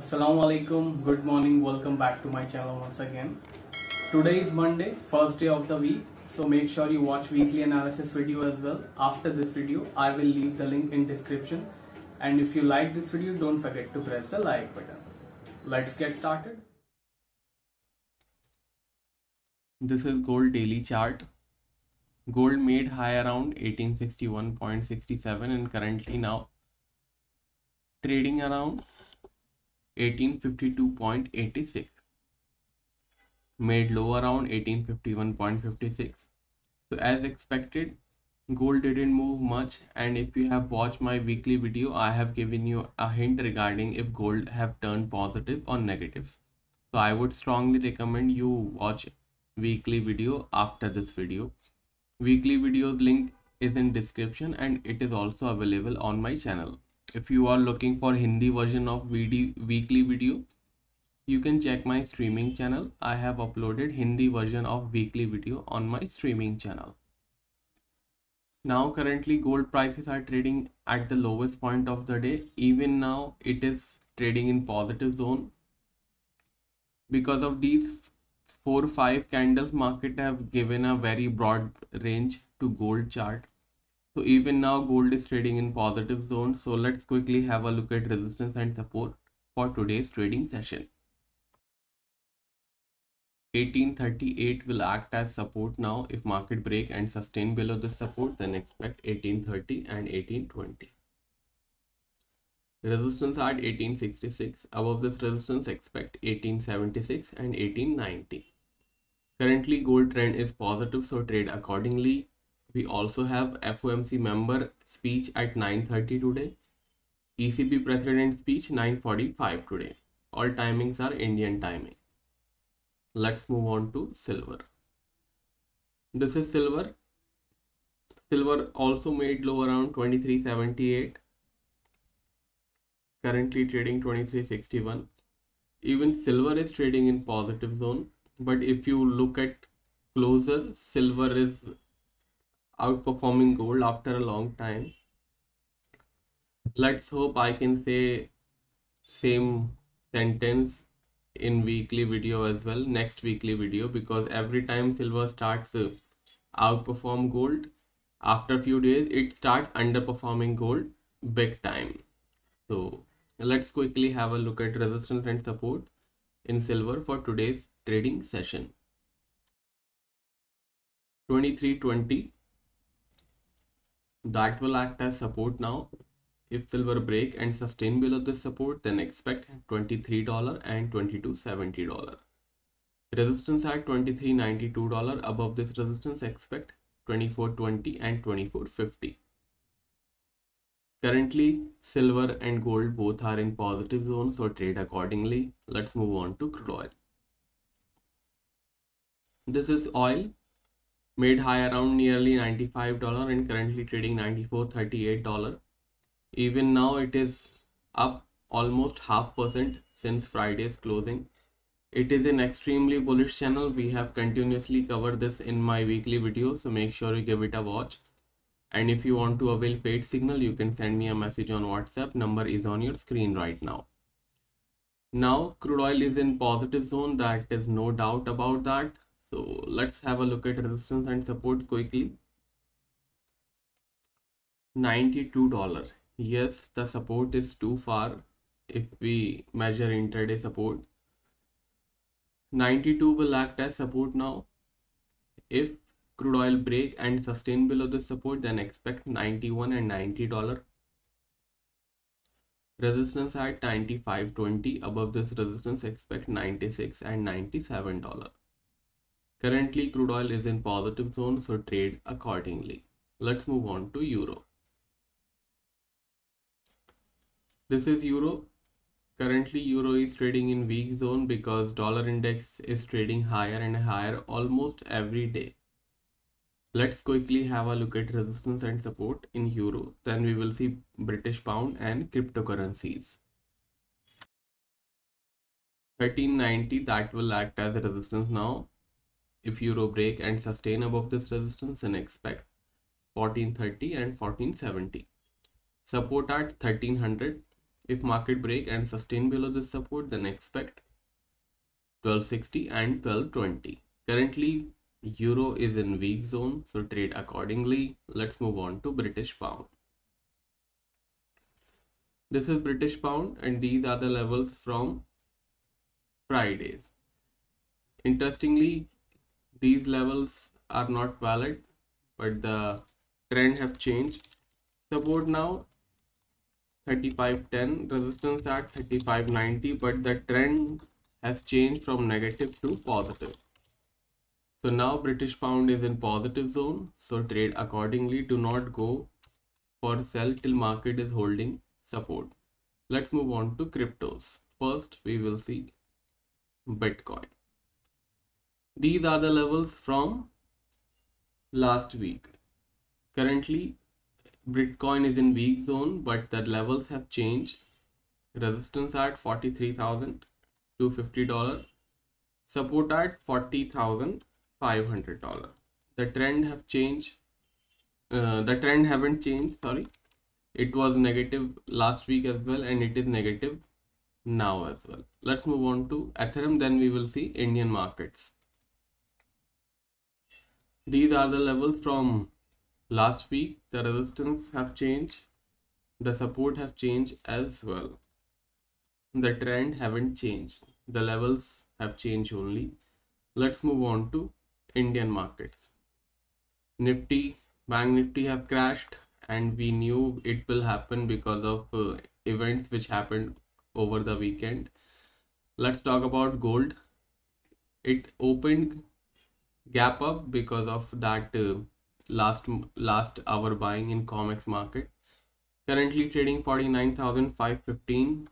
Assalamu alaikum, good morning, welcome back to my channel once again. Today is Monday, first day of the week, so make sure you watch weekly analysis video as well. After this video, I will leave the link in description. And if you like this video, don't forget to press the like button. Let's get started. This is gold daily chart. Gold made high around 1861.67 and currently now trading around 1852.86 made low around 1851.56 so as expected gold didn't move much. And if you have watched my weekly video i have given you a hint regarding if gold have turned positive or negative. So i would strongly recommend you watch weekly video after this video. Weekly videos link is in description and it is also available on my channel if you are looking for hindi version of video weekly video you can check my streaming channel. I have uploaded hindi version of weekly video on my streaming channel. Now currently gold prices are trading at the lowest point of the day. Even now it is trading in positive zone. Because of these four five candles market have given a very broad range to gold chart so even now gold is trading in positive zone. So let's quickly have a look at resistance and support for today's trading session. 1838 will act as support now. If market break and sustain below this support then expect 1830 and 1820 resistance at 1866 above this resistance expect 1876 and 1890 currently gold trend is positive so trade accordingly we also have FOMC member speech at 9.30 today. ECB president speech 9.45 today. All timings are Indian timing. Let's move on to silver. This is silver. Silver also made low around 23.78. Currently trading 23.61. Even silver is trading in positive zone. But if you look at closer, silver is outperforming gold after a long time. Let's hope I can say same sentence in weekly video as well next weekly video because every time silver starts uh, outperform gold after a few days it starts underperforming gold big time so let's quickly have a look at resistance and support in silver for today's trading session 2320 that will act as support now. If silver break and sustain below this support then expect $23 and $22.70 resistance at $23.92 above this resistance expect 24.20 and 24.50 currently silver and gold both are in positive zone so trade accordingly. Let's move on to crude oil. This is oil made high around nearly $95 and currently trading $94.38 even now it is up almost half percent since friday's closing. It is an extremely bullish channel. We have continuously covered this in my weekly video so make sure you give it a watch. And if you want to avail paid signal you can send me a message on whatsapp. Number is on your screen right now. Now crude oil is in positive zone. That is no doubt about that so let's have a look at resistance and support quickly. $92. Yes, the support is too far if we measure intraday support. 92 will act as support now. If crude oil break and sustain below the support, then expect 91 and $90. Resistance at 95.20. Above this resistance, expect 96 and $97. Currently, crude oil is in positive zone, so trade accordingly. Let's move on to euro. This is euro. Currently, euro is trading in weak zone because dollar index is trading higher and higher almost every day. Let's quickly have a look at resistance and support in euro. Then we will see British pound and cryptocurrencies. 1390 that will act as a resistance now if euro break and sustain above this resistance and expect 1430 and 1470 support at 1300 if market break and sustain below this support then expect 1260 and 1220 currently euro is in weak zone so trade accordingly. Let's move on to british pound. This is british pound and these are the levels from fridays. Interestingly these levels are not valid but the trend have changed. Support now 3510 resistance at 3590 but the trend has changed from negative to positive. So now british pound is in positive zone so trade accordingly do not go for sell till market is holding support. Let's move on to cryptos. First we will see bitcoin these are the levels from last week currently Bitcoin is in weak zone, but the levels have changed. Resistance at $43,250. Support at $40,500. The trend have changed. Uh, the trend haven't changed, sorry. It was negative last week as well and it is negative now as well. Let's move on to Ethereum, then we will see Indian markets. These are the levels from last week. The resistance have changed. The support have changed as well. The trend haven't changed. The levels have changed only. Let's move on to indian markets. Nifty bank nifty have crashed and we knew it will happen because of uh, events which happened over the weekend. Let's talk about gold. It opened gap up because of that uh, last last hour buying in comex market. Currently trading 49515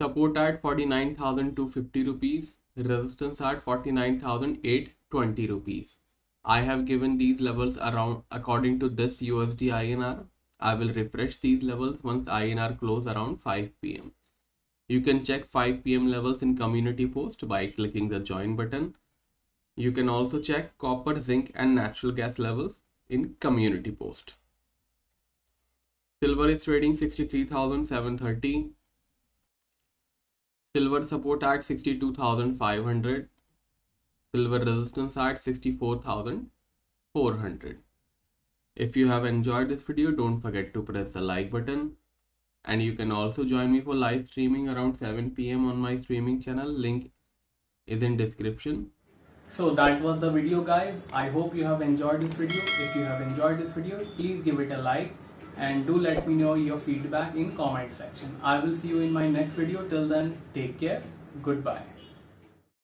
support at 49250 rupees. Resistance at 49820 rupees. I have given these levels around according to this usd inr i will refresh these levels once inr close around 5 pm you can check 5 pm levels in community post by clicking the join button you can also check copper, zinc and natural gas levels in community post. Silver is trading 63,730. Silver support at 62,500. Silver resistance at 64,400. If you have enjoyed this video, don't forget to press the like button. And you can also join me for live streaming around 7 pm on my streaming channel. Link is in description. So that was the video guys. I hope you have enjoyed this video. If you have enjoyed this video, please give it a like and do let me know your feedback in comment section. I will see you in my next video. Till then, take care. Goodbye.